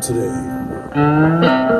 today.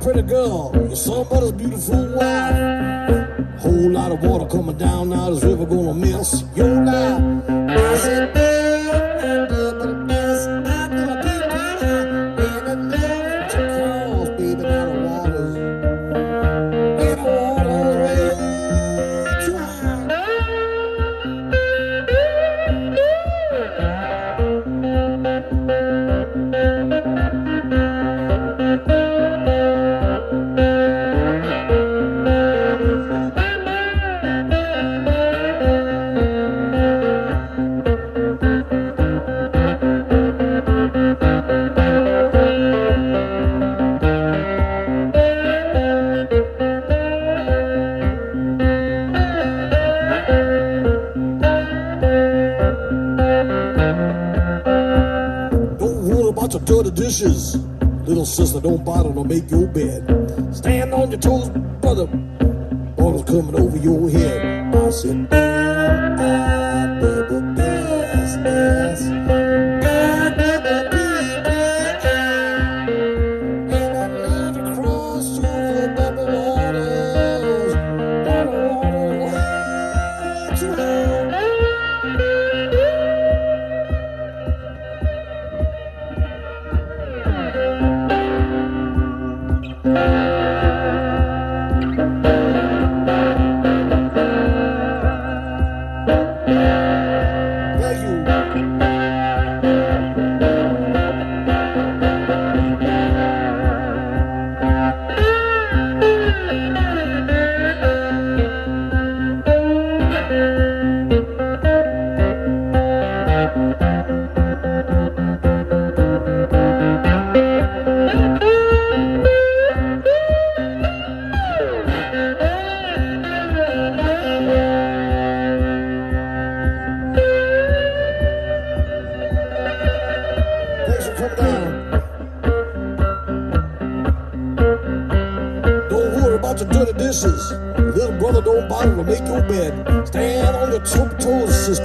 pretty girl, your somebody's beautiful wife. Whole lot of water coming down now, this river gonna miss your life. about to do the dishes. Little sister, don't bother to make your bed. Stand on your toes, brother. Bottles coming over your head. I said,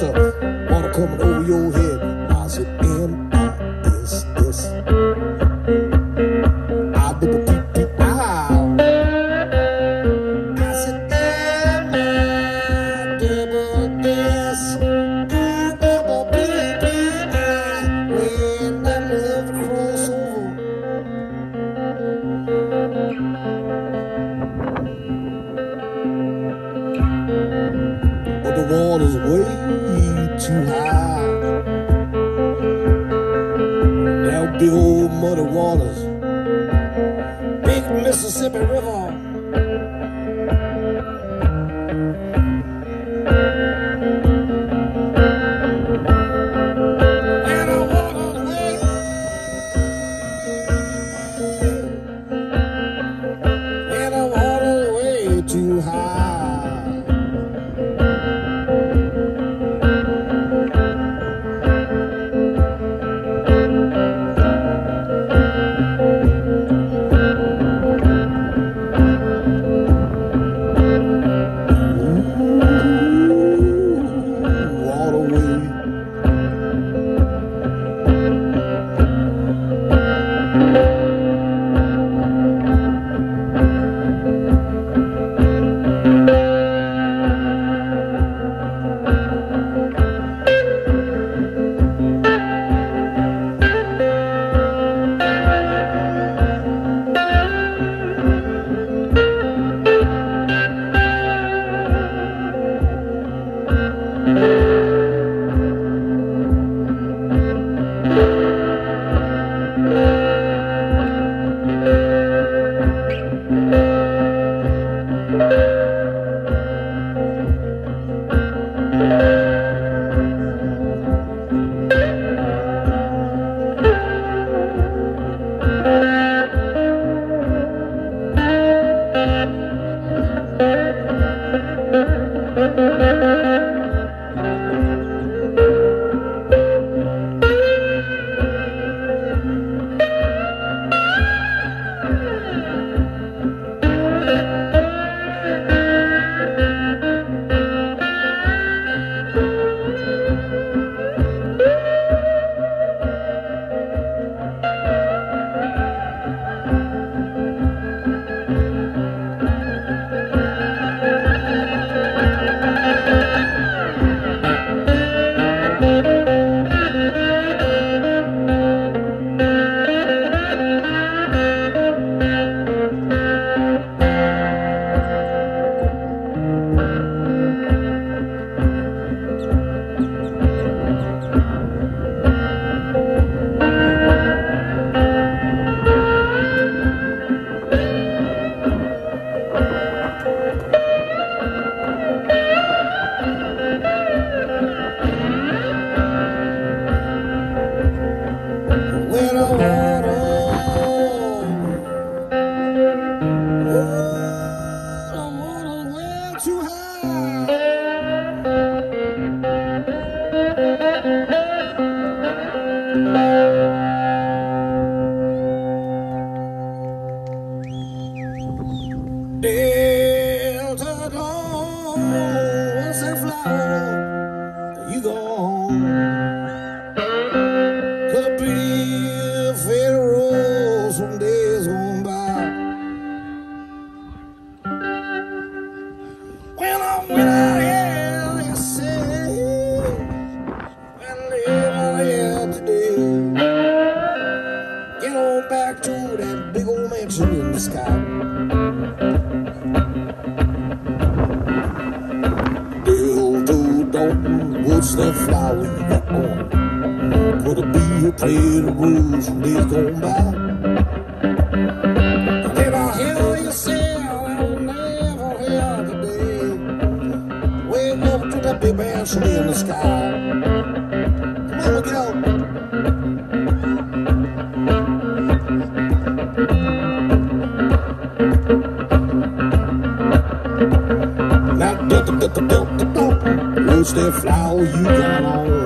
stuff. Water coming over your Waters way too high. That big old muddy waters, big Mississippi River. A it be a play the rules from days gone by? Hear never hear? Way to that big in the sky. Come on, Miguel. Now, duck, duck, duck, duck, duck, duck. What's that flower you got on?